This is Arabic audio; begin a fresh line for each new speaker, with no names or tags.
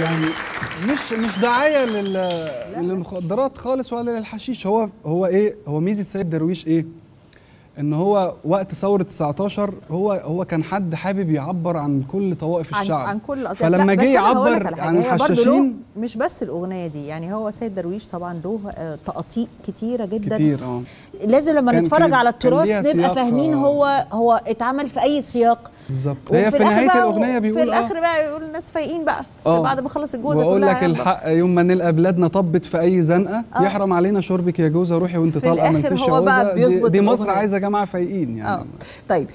يعني مش مش دعايه لل للمخدرات خالص ولا للحشيش. هو هو إيه؟ هو ميزة سيد درويش إيه؟ إن هو وقت ثورة 19 هو هو كان حد حابب يعبر عن كل طوائف
عن,
الشعب.
عن كل الأطياف.
فلما جه يعبر عن الحشاشين
مش بس الأغنية دي يعني هو سيد درويش طبعا له آه، تقاطيع كتيرة جدا.
كتير آه.
لازم لما نتفرج على التراث نبقى فاهمين
آه.
هو هو اتعمل في أي سياق
بالظبط هي في
نهاية
الأغنية بيقول
في الآخر بقى يقول الناس فايقين بقى بس
آه.
بعد ما خلص الجوزة
وأقول
كلها
لك
يلا.
الحق يوم ما نلقى بلادنا طبت في أي زنقة
آه.
يحرم علينا شربك يا جوزة روحي
وأنت
طالعه
الآخر
مالكيش
هو بقى
جوزة. دي-
بيظبط
دي مصر. عايزة جماعة فايقين يعني
آه طيب